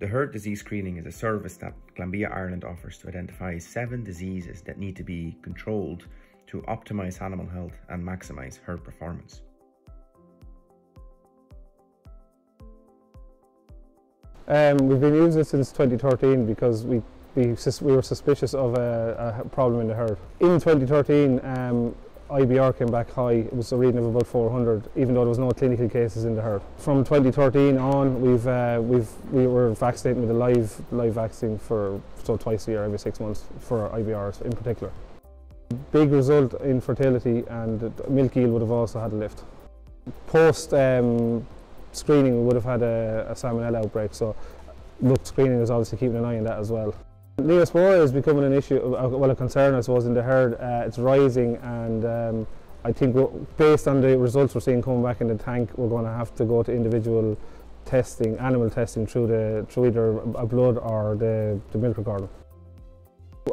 The herd disease screening is a service that Glanbia Ireland offers to identify seven diseases that need to be controlled to optimise animal health and maximise herd performance. Um, we've been using it since 2013 because we, we, we were suspicious of a, a, problem in the herd. In 2013, um, IBR came back high. It was a reading of about 400, even though there was no clinical cases in the herd. From 2013 on, we've uh, we've we were vaccinating with a live live vaccine for so twice a year, every six months for IBRs in particular. Big result in fertility and milk yield would have also had a lift. Post um, screening, we would have had a, a salmonella outbreak. So, look, screening is obviously keeping an eye on that as well. Neospora is becoming an issue, well, a concern, I suppose, in the herd. Uh, it's rising, and um, I think based on the results we're seeing coming back in the tank, we're going to have to go to individual testing, animal testing through the through either a blood or the, the milk recorder.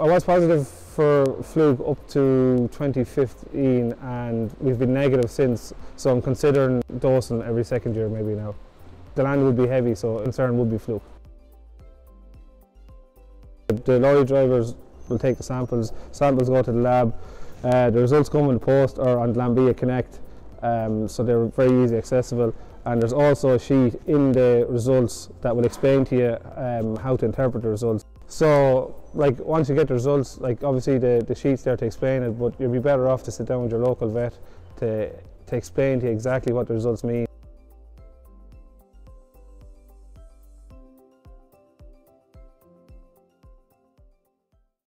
I was positive for fluke up to 2015 and we've been negative since so I'm considering dosing every second year maybe now. The land would be heavy so concern would be fluke. The lorry drivers will take the samples, samples go to the lab, uh, the results come in the post or on Glanbia Connect, um, so they're very easy accessible. And there's also a sheet in the results that will explain to you um, how to interpret the results. So, like, once you get the results, like, obviously the, the sheet's there to explain it, but you'll be better off to sit down with your local vet to, to explain to you exactly what the results mean